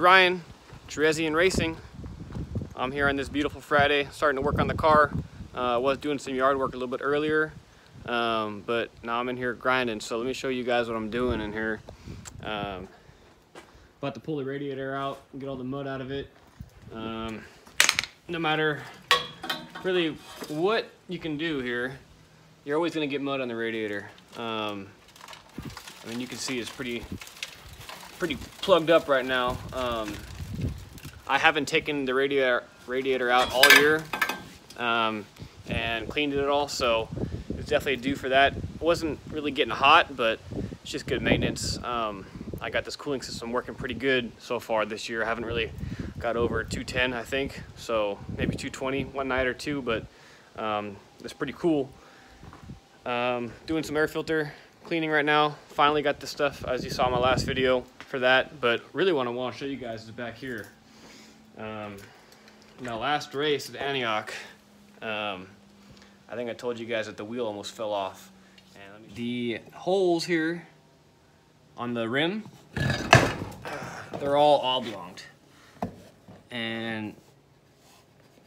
Ryan, Cherezian Racing. I'm here on this beautiful Friday, starting to work on the car. I uh, was doing some yard work a little bit earlier, um, but now I'm in here grinding. So let me show you guys what I'm doing in here. Um, about to pull the radiator out, and get all the mud out of it. Um, no matter really what you can do here, you're always gonna get mud on the radiator. Um, I mean, you can see it's pretty, pretty plugged up right now. Um, I haven't taken the radiator, radiator out all year um, and cleaned it at all, so it's definitely due for that. It wasn't really getting hot, but it's just good maintenance. Um, I got this cooling system working pretty good so far this year. I haven't really got over 210, I think, so maybe 220 one night or two, but um, it's pretty cool. Um, doing some air filter cleaning right now. Finally got this stuff, as you saw in my last video, for that, but really what I want to show you guys is back here. Um, my last race at Antioch, um, I think I told you guys that the wheel almost fell off. The holes here on the rim, they're all oblonged. And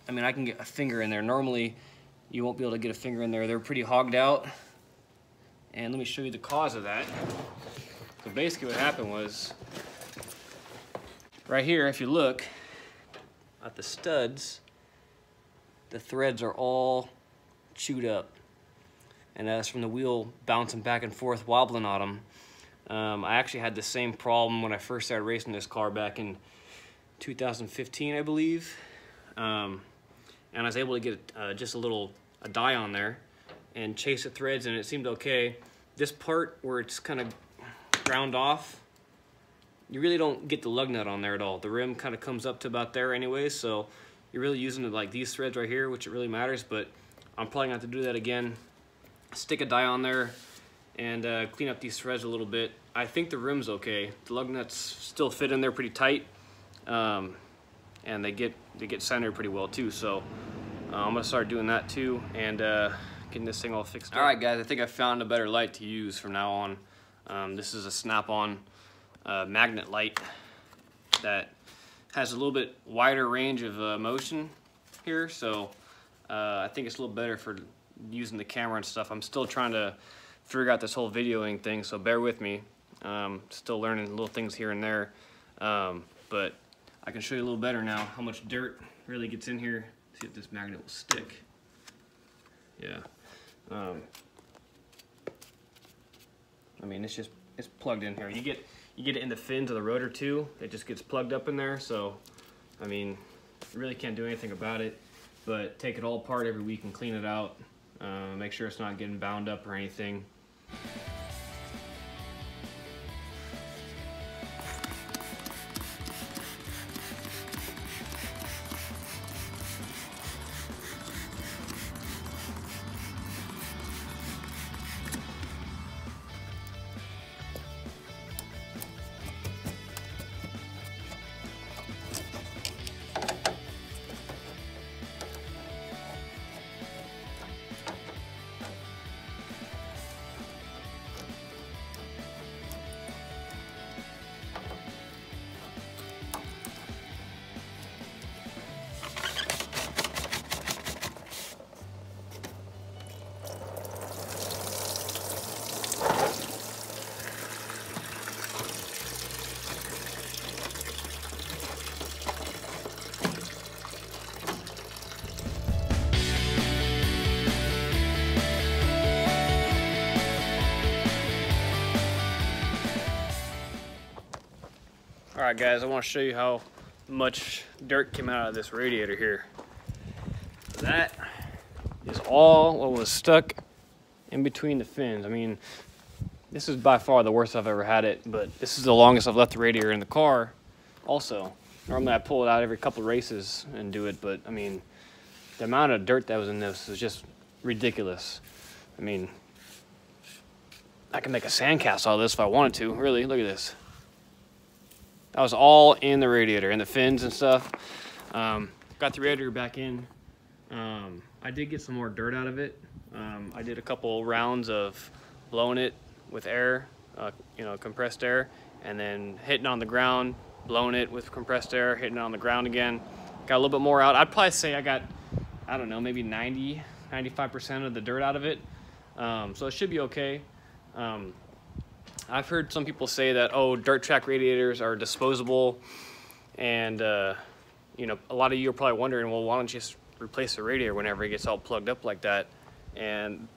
I mean, I can get a finger in there. Normally, you won't be able to get a finger in there. They're pretty hogged out. And let me show you the cause of that. So basically what happened was, right here, if you look at the studs, the threads are all chewed up. And that's from the wheel bouncing back and forth, wobbling on them. Um, I actually had the same problem when I first started racing this car back in 2015, I believe. Um, and I was able to get uh, just a little a die on there and chase the threads and it seemed okay. This part where it's kind of ground off, you really don't get the lug nut on there at all. The rim kind of comes up to about there anyway, so you're really using it like these threads right here, which it really matters, but I'm probably going to have to do that again. Stick a die on there and uh, clean up these threads a little bit. I think the rim's okay. The lug nuts still fit in there pretty tight, um, and they get they get centered pretty well too. So uh, I'm gonna start doing that too, and uh, getting this thing all fixed. up. All right, guys, I think I found a better light to use from now on. Um, this is a Snap-on uh, magnet light that has a little bit wider range of uh, motion here, so uh, I think it's a little better for using the camera and stuff. I'm still trying to figure out this whole videoing thing, so bear with me. Um, still learning little things here and there, um, but I can show you a little better now how much dirt really gets in here. See if this magnet will stick. Yeah. Um, I mean, it's just, it's plugged in here. You get, you get it in the fins of the rotor too. It just gets plugged up in there. So, I mean, you really can't do anything about it, but take it all apart every week and clean it out. Uh, make sure it's not getting bound up or anything. All right, guys, I want to show you how much dirt came out of this radiator here. That is all what was stuck in between the fins. I mean, this is by far the worst I've ever had it, but this is the longest I've left the radiator in the car also. Normally I pull it out every couple races and do it, but I mean, the amount of dirt that was in this is just ridiculous. I mean, I can make a sandcast out of this if I wanted to, really, look at this. That was all in the radiator and the fins and stuff. Um, got the radiator back in. Um, I did get some more dirt out of it. Um, I did a couple rounds of blowing it with air, uh, you know, compressed air, and then hitting on the ground, blowing it with compressed air, hitting it on the ground again. Got a little bit more out. I'd probably say I got, I don't know, maybe 90, 95% of the dirt out of it. Um, so it should be okay. Um, I've heard some people say that, oh, dirt track radiators are disposable. And, uh, you know, a lot of you are probably wondering, well, why don't you just replace the radiator whenever it gets all plugged up like that? And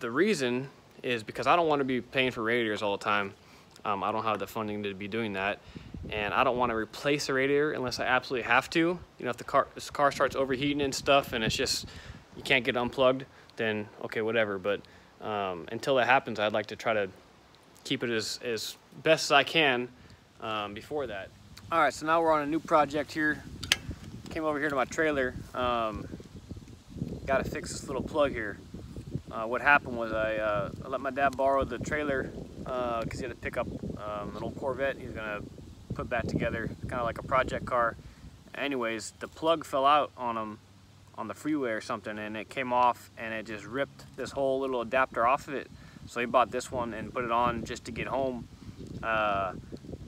the reason is because I don't want to be paying for radiators all the time. Um, I don't have the funding to be doing that. And I don't want to replace a radiator unless I absolutely have to. You know, if the car, this car starts overheating and stuff and it's just, you can't get unplugged, then okay, whatever. But um, until that happens, I'd like to try to keep it as, as best as I can um, before that. All right, so now we're on a new project here. Came over here to my trailer. Um, Got to fix this little plug here. Uh, what happened was I, uh, I, let my dad borrow the trailer because uh, he had to pick up um, an old Corvette. He's gonna put that together, kind of like a project car. Anyways, the plug fell out on him on the freeway or something and it came off and it just ripped this whole little adapter off of it. So he bought this one and put it on just to get home. Uh,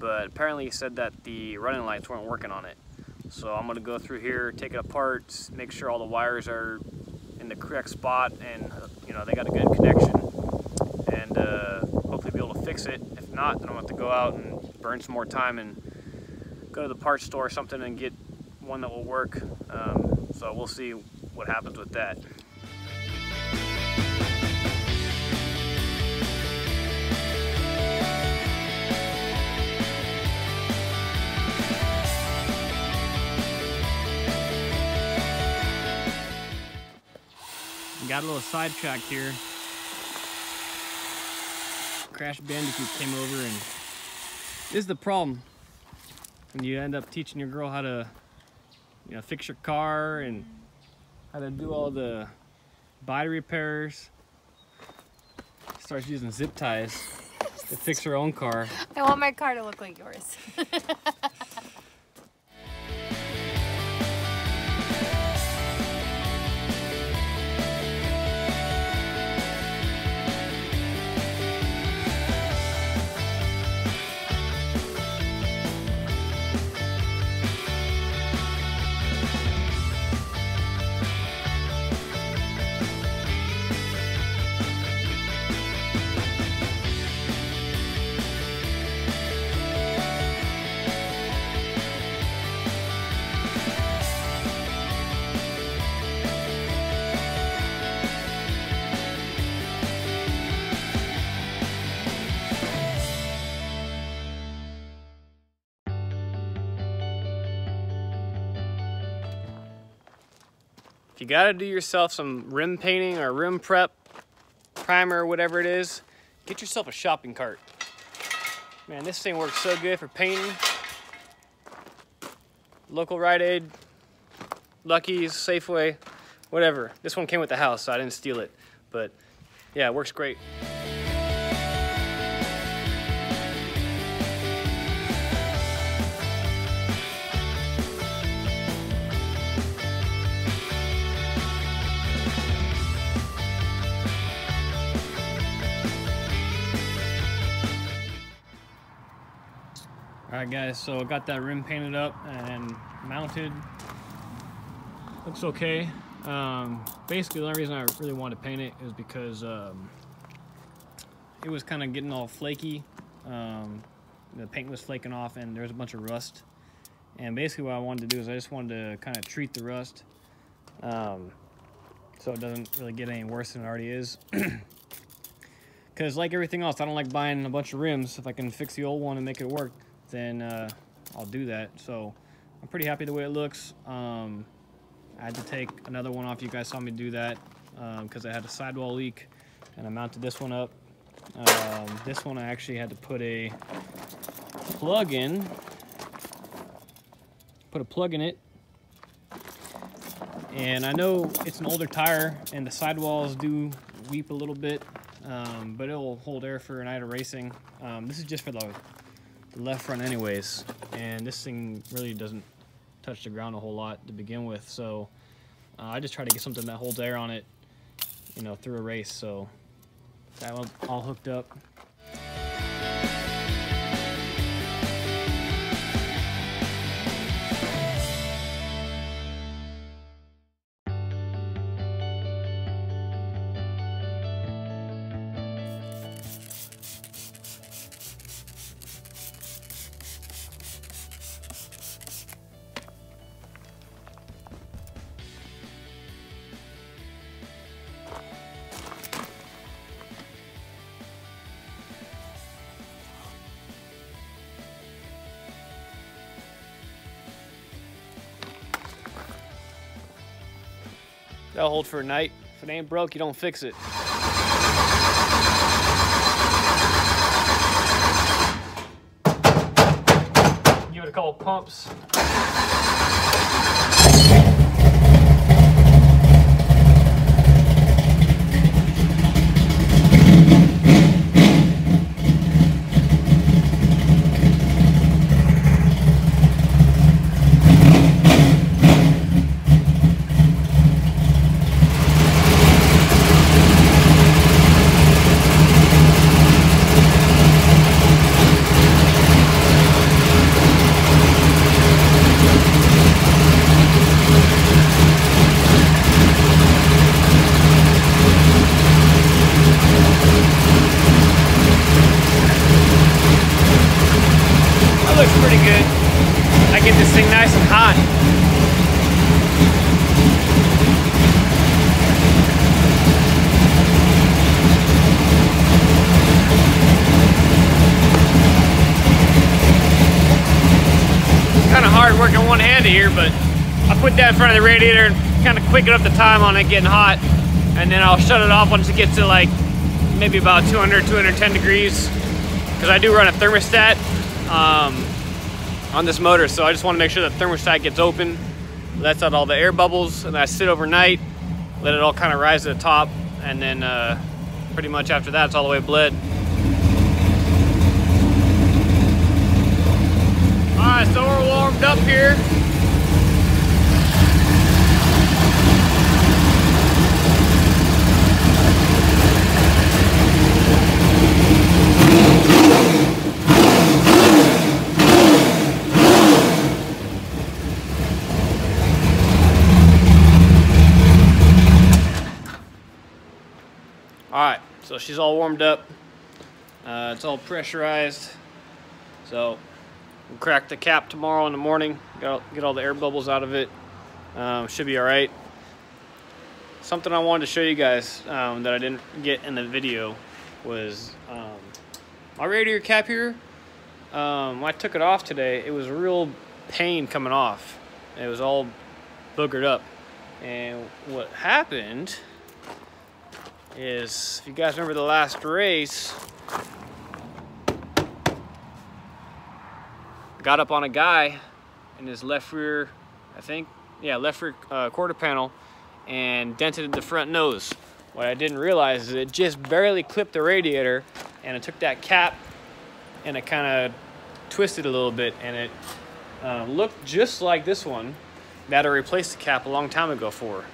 but apparently he said that the running lights weren't working on it. So I'm gonna go through here, take it apart, make sure all the wires are in the correct spot and you know they got a good connection and uh, hopefully be able to fix it. If not, then I'm gonna have to go out and burn some more time and go to the parts store or something and get one that will work. Um, so we'll see what happens with that. Got a little sidetracked here. Crash Bandicoot came over and this is the problem. When you end up teaching your girl how to you know fix your car and how to do all the body repairs starts using zip ties to fix her own car. I want my car to look like yours you gotta do yourself some rim painting or rim prep, primer, whatever it is, get yourself a shopping cart. Man, this thing works so good for painting. Local Rite Aid, Lucky's, Safeway, whatever. This one came with the house, so I didn't steal it. But yeah, it works great. Alright guys, so I got that rim painted up and mounted. Looks okay. Um, basically the only reason I really wanted to paint it is because um, it was kind of getting all flaky. Um, the paint was flaking off and there was a bunch of rust. And basically what I wanted to do is I just wanted to kind of treat the rust um, so it doesn't really get any worse than it already is. Because like everything else, I don't like buying a bunch of rims. If I can fix the old one and make it work, then uh, I'll do that. So I'm pretty happy the way it looks. Um, I had to take another one off. You guys saw me do that because um, I had a sidewall leak and I mounted this one up. Um, this one I actually had to put a plug in. Put a plug in it. And I know it's an older tire and the sidewalls do weep a little bit, um, but it'll hold air for a night of racing. Um, this is just for the the left front anyways. And this thing really doesn't touch the ground a whole lot to begin with. So uh, I just try to get something that holds air on it, you know, through a race. So that one all hooked up. That'll hold for a night. If it ain't broke, you don't fix it. Give it a couple pumps. Looks pretty good. I get this thing nice and hot. Kind of hard working one-handed here, but I put that in front of the radiator and kind of quicken up the time on it getting hot. And then I'll shut it off once it gets to like maybe about 200, 210 degrees. Because I do run a thermostat um, on this motor, so I just want to make sure the thermostat gets open, lets out all the air bubbles, and I sit overnight, let it all kind of rise to the top, and then uh, pretty much after that, it's all the way bled. All right, so we're warmed up here. All right, so she's all warmed up. Uh, it's all pressurized. So we'll crack the cap tomorrow in the morning. Get all, get all the air bubbles out of it. Um, should be all right. Something I wanted to show you guys um, that I didn't get in the video was um, my radiator cap here. Um, I took it off today, it was a real pain coming off. It was all boogered up. And what happened is, if you guys remember the last race, got up on a guy in his left rear, I think, yeah, left rear uh, quarter panel and dented the front nose. What I didn't realize is it just barely clipped the radiator and it took that cap and it kind of twisted a little bit and it uh, looked just like this one that I replaced the cap a long time ago for.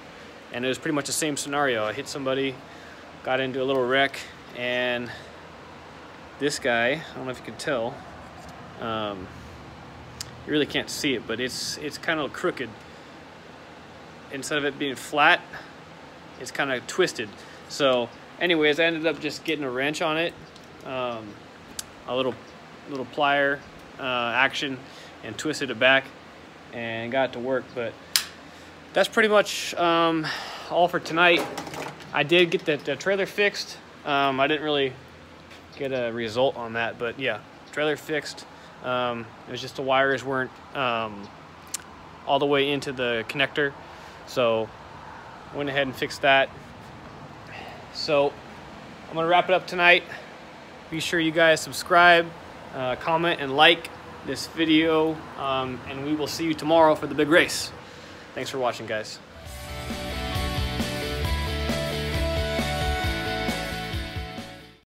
And it was pretty much the same scenario. I hit somebody, got into a little wreck, and this guy, I don't know if you can tell, um, you really can't see it, but it's it's kind of crooked. Instead of it being flat, it's kind of twisted. So, anyways, I ended up just getting a wrench on it, um, a little little plier uh, action, and twisted it back, and got it to work. But that's pretty much um, all for tonight. I did get the, the trailer fixed. Um, I didn't really get a result on that, but yeah, trailer fixed. Um, it was just the wires weren't um, all the way into the connector, so went ahead and fixed that. So I'm gonna wrap it up tonight. Be sure you guys subscribe, uh, comment, and like this video, um, and we will see you tomorrow for the big race. Thanks for watching, guys.